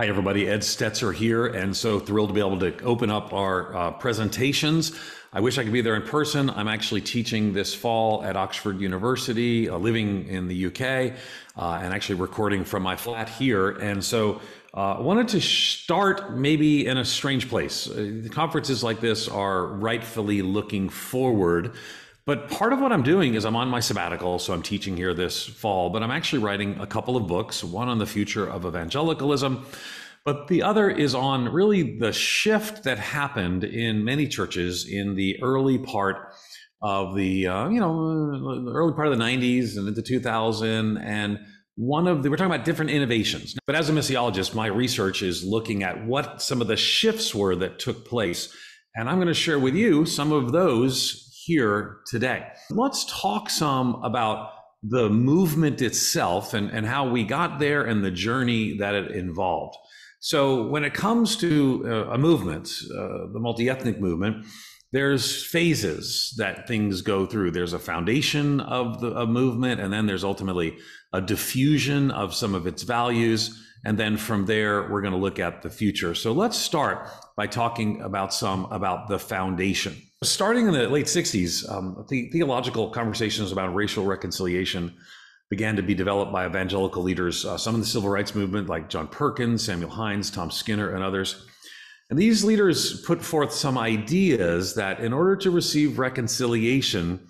Hi, everybody. Ed Stetzer here, and so thrilled to be able to open up our uh, presentations. I wish I could be there in person. I'm actually teaching this fall at Oxford University, uh, living in the UK, uh, and actually recording from my flat here. And so uh, I wanted to start maybe in a strange place. Uh, conferences like this are rightfully looking forward but part of what I'm doing is I'm on my sabbatical, so I'm teaching here this fall, but I'm actually writing a couple of books, one on the future of evangelicalism, but the other is on really the shift that happened in many churches in the early part of the, uh, you know, the early part of the 90s and into 2000 and one of the, we're talking about different innovations. But as a missiologist, my research is looking at what some of the shifts were that took place. And I'm going to share with you some of those here today. Let's talk some about the movement itself and, and how we got there and the journey that it involved. So, when it comes to uh, a movement, uh, the multi ethnic movement, there's phases that things go through. There's a foundation of the movement, and then there's ultimately a diffusion of some of its values. And then from there, we're going to look at the future. So let's start by talking about some about the foundation. Starting in the late 60s, um, the theological conversations about racial reconciliation began to be developed by evangelical leaders, uh, some in the civil rights movement, like John Perkins, Samuel Hines, Tom Skinner, and others. And these leaders put forth some ideas that in order to receive reconciliation,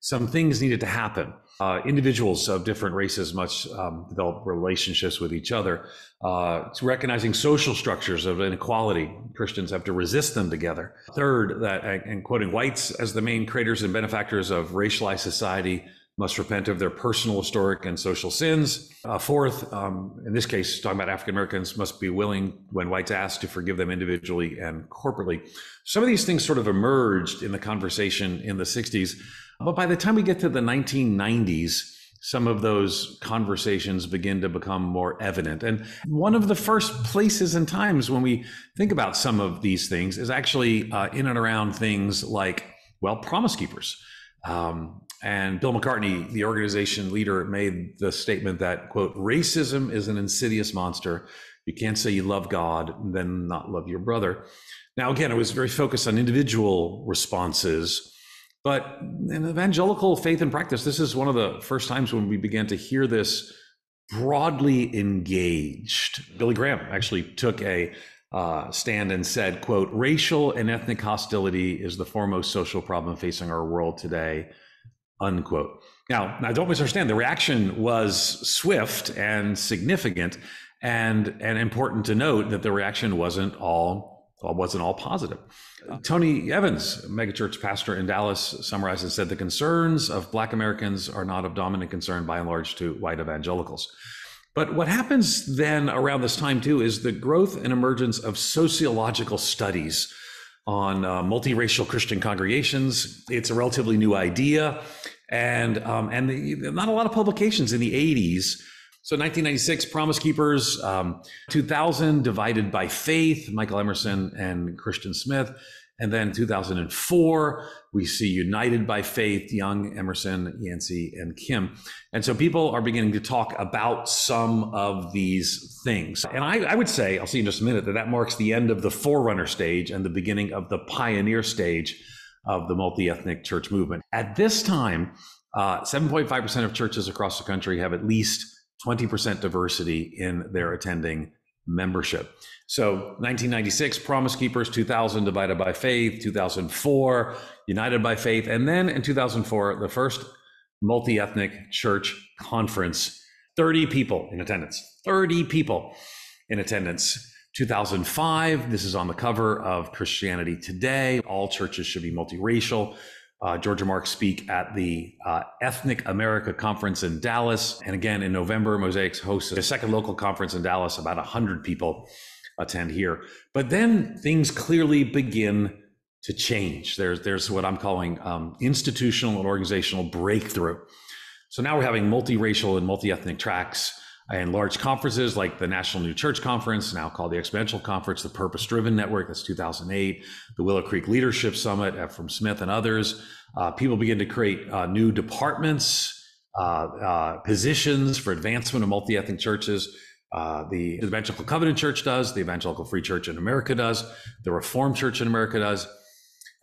some things needed to happen. Uh, individuals of different races must um, develop relationships with each other. Uh, recognizing social structures of inequality. Christians have to resist them together. Third, that and quoting whites as the main creators and benefactors of racialized society must repent of their personal, historic, and social sins. Uh, fourth, um, in this case, talking about African Americans, must be willing, when whites ask, to forgive them individually and corporately. Some of these things sort of emerged in the conversation in the 60s. But by the time we get to the 1990s, some of those conversations begin to become more evident. And one of the first places and times when we think about some of these things is actually uh, in and around things like, well, promise keepers. Um, and Bill McCartney, the organization leader, made the statement that, quote, racism is an insidious monster. You can't say you love God and then not love your brother. Now, again, it was very focused on individual responses but in evangelical faith and practice, this is one of the first times when we began to hear this broadly engaged. Billy Graham actually took a uh, stand and said, quote, racial and ethnic hostility is the foremost social problem facing our world today, unquote. Now, now don't misunderstand, the reaction was swift and significant and, and important to note that the reaction wasn't all wasn't all positive. Tony Evans, megachurch pastor in Dallas, summarized and said the concerns of Black Americans are not of dominant concern by and large to white evangelicals. But what happens then around this time, too, is the growth and emergence of sociological studies on uh, multiracial Christian congregations. It's a relatively new idea, and um, and the, not a lot of publications in the 80s so 1996, Promise Keepers, um, 2000, Divided by Faith, Michael Emerson and Christian Smith. And then 2004, we see United by Faith, Young, Emerson, Yancey, and Kim. And so people are beginning to talk about some of these things. And I, I would say, I'll see in just a minute, that that marks the end of the forerunner stage and the beginning of the pioneer stage of the multi ethnic church movement. At this time, uh, 7.5% of churches across the country have at least 20% diversity in their attending membership. So 1996, Promise Keepers, 2000, Divided by Faith, 2004, United by Faith, and then in 2004, the first multi ethnic church conference, 30 people in attendance, 30 people in attendance. 2005, this is on the cover of Christianity Today. All churches should be multiracial uh, Georgia Marks speak at the uh, Ethnic America Conference in Dallas. And again, in November, Mosaix hosts a second local conference in Dallas. About 100 people attend here. But then things clearly begin to change. There's, there's what I'm calling um, institutional and organizational breakthrough. So now we're having multiracial and multi ethnic tracks and large conferences like the National New Church Conference, now called the Exponential Conference, the Purpose Driven Network, that's 2008, the Willow Creek Leadership Summit from Smith and others. Uh, people begin to create uh, new departments, uh, uh positions for advancement of multi ethnic churches. uh, the Evangelical Covenant Church does, the Evangelical Free Church in America does, the Reformed Church in America does.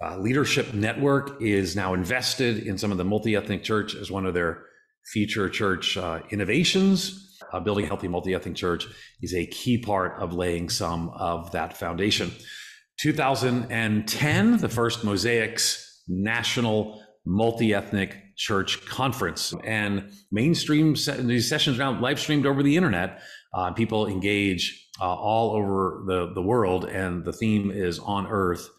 Uh, Leadership Network is now invested in some of the multi ethnic church as one of their future church uh, innovations. Uh, building a healthy multi ethnic church is a key part of laying some of that foundation. 2010, the first Mosaix National Multi Ethnic Church Conference. And mainstream se- these sessions are now live streamed over the internet. Uh, people engage uh, all over the, the world, and the theme is on earth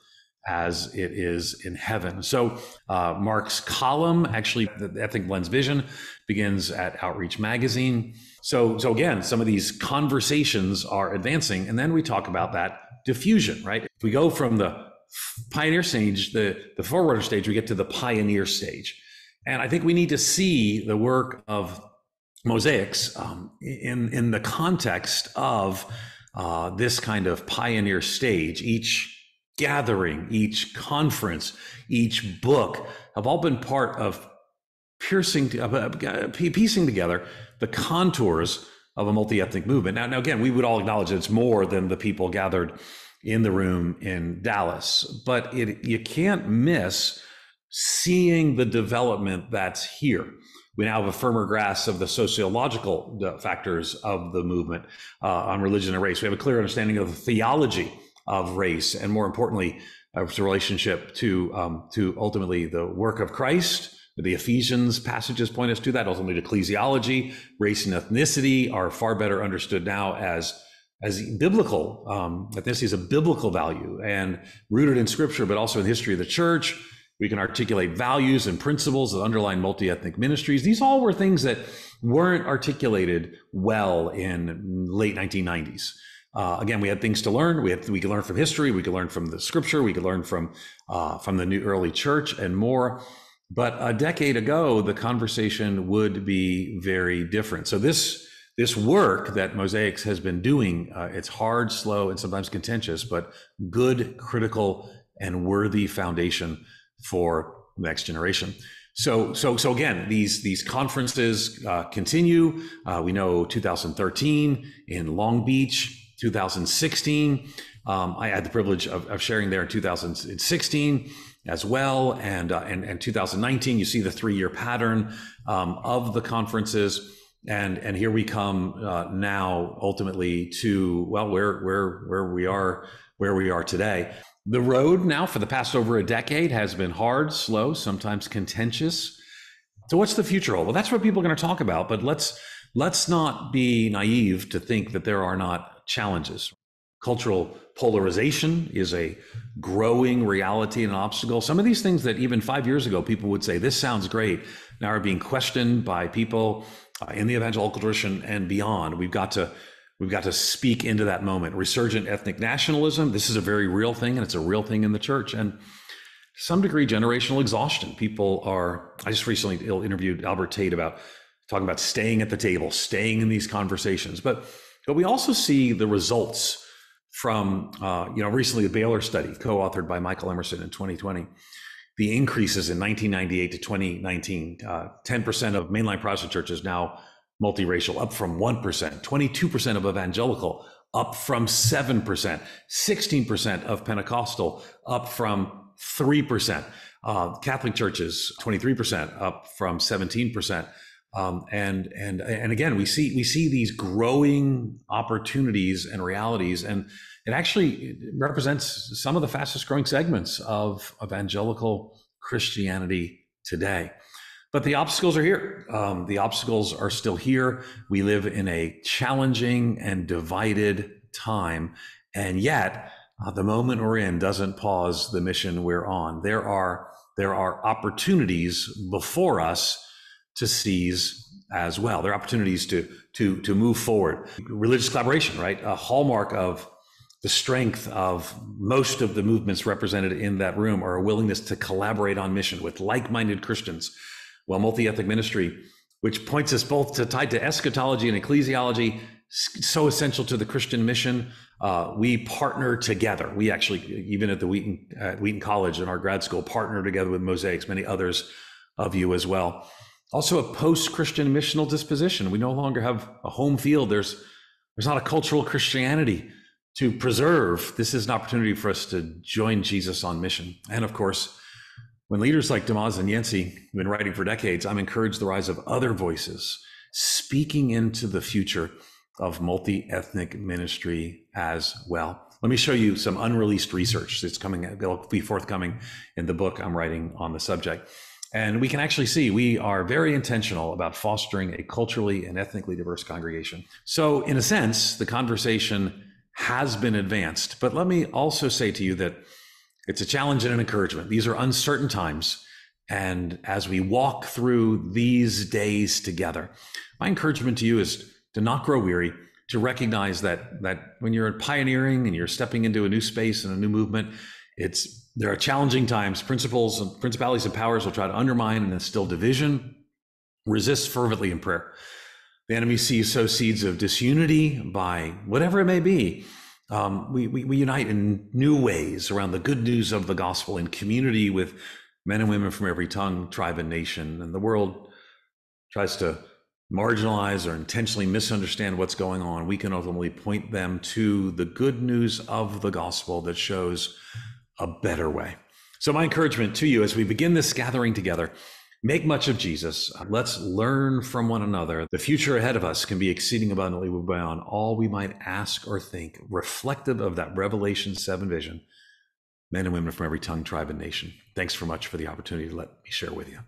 as it is in heaven. So, uh, Mark's column, actually, the Ethnic Blends Vision, begins at Outreach Magazine. So, so again, some of these conversations are advancing, and then we talk about that diffusion, right? If we go from the pioneer stage, the, the forwarder stage, we get to the pioneer stage. And I think we need to see the work of Mosaix um, in, in the context of uh, this kind of pioneer stage. Each gathering, each conference, each book have all been part of piercing, uh, piecing together the contours of a multi-ethnic movement. Now, now again, we would all acknowledge that it's more than the people gathered in the room in Dallas, but it, you can't miss seeing the development that's here. We now have a firmer grasp of the sociological uh, factors of the movement uh, on religion and race. We have a clear understanding of the theology of race, and more importantly, uh, its relationship to um, to ultimately the work of Christ. The Ephesians passages point us to that. Ultimately, ecclesiology, race, and ethnicity are far better understood now as as biblical. Um, ethnicity is a biblical value and rooted in Scripture, but also in the history of the church. We can articulate values and principles that underline multi ethnic ministries. These all were things that weren't articulated well in late 1990s. Uh, again, we had things to learn. We had we could learn from history. We could learn from the scripture. We could learn from uh, from the new early church and more. But a decade ago, the conversation would be very different. So this this work that Mosaix has been doing, uh, it's hard, slow, and sometimes contentious, but good, critical, and worthy foundation for the next generation. So, so, so again, these these conferences uh, continue. Uh, we know 2013 in Long Beach, 2016. Um, I had the privilege of, of, sharing there in 2016 as well, and uh, and, and 2019. You see the three-year pattern um, of the conferences, and and here we come uh, now, ultimately to well, where where where we are where we are today. The road now for the past over a decade has been hard, slow, sometimes contentious. So what's the future? Well, that's what people are going to talk about. But let's let's not be naive to think that there are not challenges. Cultural polarization is a growing reality and an obstacle. Some of these things that even five years ago people would say, this sounds great, now are being questioned by people uh, in the evangelical tradition and beyond. We've got to We've got to speak into that moment. Resurgent ethnic nationalism, this is a very real thing, and it's a real thing in the church. And some degree, generational exhaustion. People are, I just recently interviewed Albert Tate about talking about staying at the table, staying in these conversations. But but we also see the results from, uh, you know, recently the Baylor study, co-authored by Michael Emerson in 2020, the increases in 1998 to 2019, uh, 10% of mainline Protestant churches now multiracial, up from 1%, 22% of evangelical, up from 7%, 16% of Pentecostal, up from 3%. Uh, Catholic churches, 23%, up from 17%. Um, and and and again, we see we see these growing opportunities and realities, and it actually represents some of the fastest growing segments of evangelical Christianity today. But the obstacles are here. Um, the obstacles are still here. We live in a challenging and divided time, and yet uh, the moment we're in doesn't pause the mission we're on. There are there are opportunities before us to seize as well. There are opportunities to to to move forward. Religious collaboration, right? A hallmark of the strength of most of the movements represented in that room are a willingness to collaborate on mission with like-minded Christians. Well, multi-ethnic ministry, which points us both to tied to eschatology and ecclesiology, so essential to the Christian mission. Uh, we partner together. We actually, even at the Wheaton at Wheaton College in our grad school, partner together with Mosaix, many others of you as well. Also, a post Christian missional disposition. We no longer have a home field. There's There's not a cultural Christianity to preserve. This is an opportunity for us to join Jesus on mission. And of course, when leaders like DeYmaz and Yancey have been writing for decades, I'm encouraged the rise of other voices speaking into the future of multi ethnic ministry as well. Let me show you some unreleased research that's coming, it'll be forthcoming in the book I'm writing on the subject. And we can actually see we are very intentional about fostering a culturally and ethnically diverse congregation. So, in a sense, the conversation has been advanced. But let me also say to you that it's a challenge and an encouragement. These are uncertain times. And as we walk through these days together, my encouragement to you is to not grow weary, to recognize that, that when you're pioneering and you're stepping into a new space and a new movement, it's there are challenging times. Principles and principalities and powers will try to undermine and instill division. Resist fervently in prayer. The enemy sees sow seeds of disunity by whatever it may be um, we, we, we unite in new ways around the good news of the gospel in community with men and women from every tongue, tribe, and nation. And the world tries to marginalize or intentionally misunderstand what's going on. We can ultimately point them to the good news of the gospel that shows a better way. So, my encouragement to you as we begin this gathering together Make much of Jesus. Let's learn from one another. The future ahead of us can be exceeding abundantly beyond all we might ask or think, reflective of that Revelation 7 vision. Men and women from every tongue, tribe, and nation. Thanks so much for the opportunity to let me share with you.